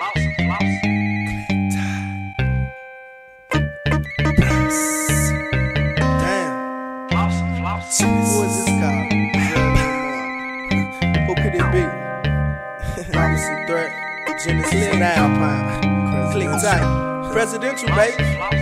Genesis and Alpine. Click tight. Presidential, baby.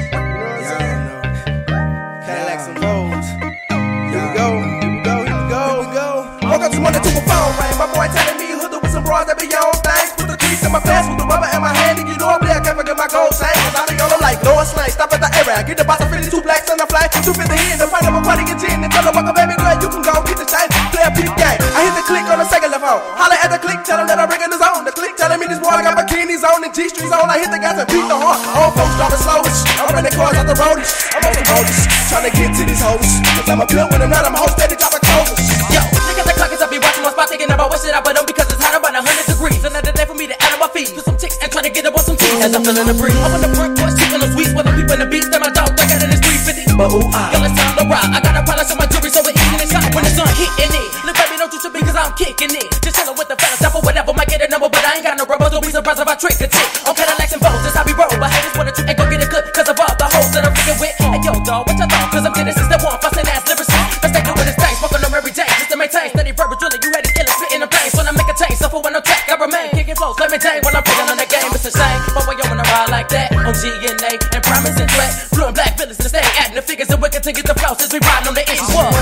Them Lois Lane. Stop at the area. Get the box of 52 blacks on the fly. 250 in the of a party get 10. And tell her, welcome baby girl, you can go get the chain. Play a peep game. I hit the click on the second phone. Holla at the click, tell them that I'm bringing the zone. The click telling me this boy got bikinis on and G strings on. I hit the gas and beat the heart. Old folks driving slowest. I'm running cars out the roadies. I'm on the roadies. Trying to get to these hoes. Cause I'm a pimp when I'm not, I'm a host steady dropping closers. Yo, look at the clock, as I be watching my spot, thinking about wishing I but on because it's hot about 100 degrees. Another day for me to add on my feet. Do some ticks and try to get up on some teeth as I'm feeling the breeze. I'm on the front porch, sweets, while I'm peeping the beats. Then my dog dug out in the street 50. But ooh, ah. Yo, it's time to rock. I got a polish on my jewelry, so it's easy to shine when the sun hitting it. Look, baby, don't you trip me, cause I'm kicking it. Just chillin' with the fellas, stop or whatever, might get a number, but I ain't got no rubber. Don't be surprised if I trick a tick. On Cadillacs and Vogues, that's how we roll. But haters wanna trick and go get a clip, cause of all the hoes that I'm freaking with. Hey, yo, dog, what you thought? Cause I'm Genesis, the one fussing ass lyricist. Let's take it with his thing, smoking them every day, just to maintain steady verbal drilling. You had to it, spitting them things. When I make a change, suffer when I'm track, I remain kicking flows. Let me you when I'm picking on the game, it's a shame. But when you wanna ride like that, on DNA and promise and threat. Blue and black villains to stay adding the figures and wicked to get the flow since we riding on the issues. What?